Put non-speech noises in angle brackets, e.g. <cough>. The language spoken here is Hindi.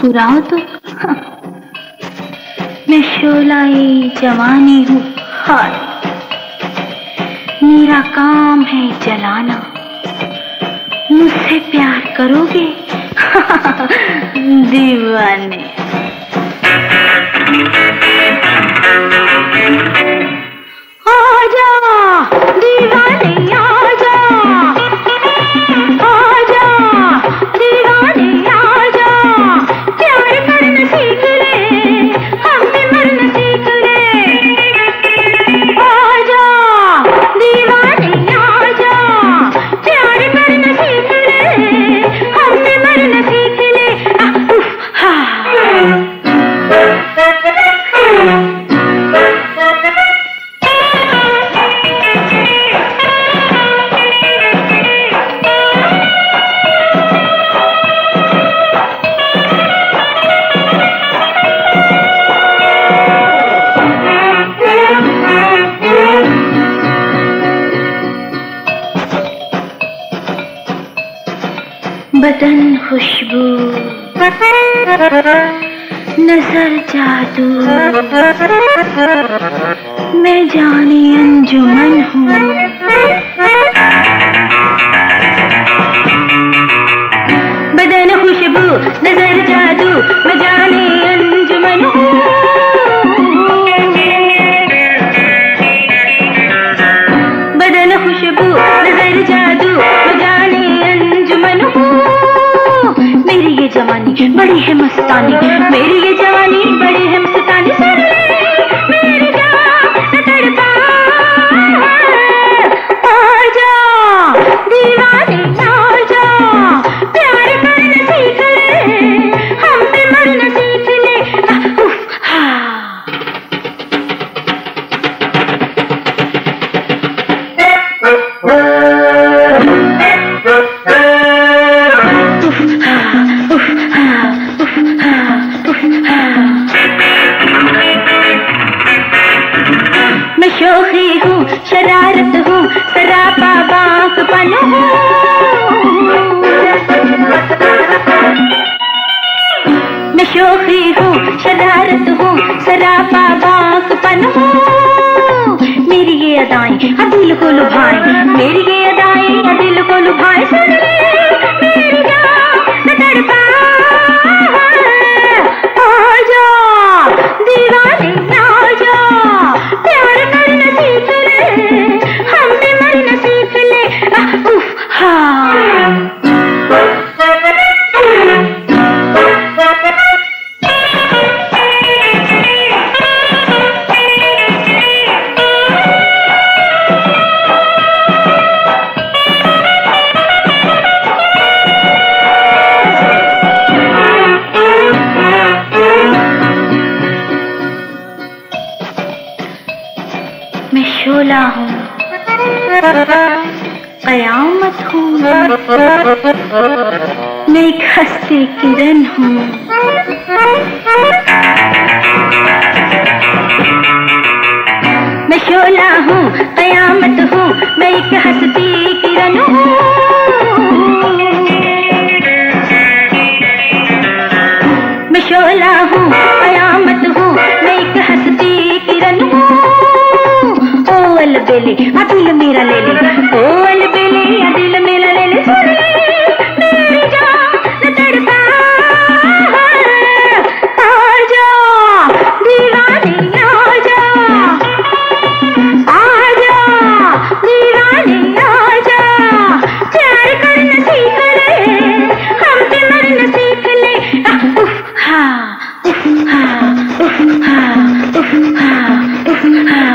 मुस्कुराओ तो। मैं शोलाई जवानी हूँ, हाय। मेरा काम है जलाना। मुझसे प्यार करोगे? <laughs> दीवाने। बदन खुशबू, नज़र जादू। मैं जानी अंजुमन हूँ। बदन खुशबू, नज़र जादू, मैं जानी अंजुमन हूँ। बदन खुशबू, नज़र जादू जवानी बड़ी है मस्तानी। मेरी ये जवानी बड़ी है शरारत हूँ सरापा बांकपन पन मैं शोखी हूँ शरारत हूँ सरापा शोला हूँ। कयामत हूँ मैं हँसते किरण हूँ। मैं शोला हूँ कयामत हूँ। मैं एक हस्ती किरण हूँ। ले ले दिल मेरा ले ले। ओ अलबेले दिल मेरा ले ले। सुन जा सीख ले ले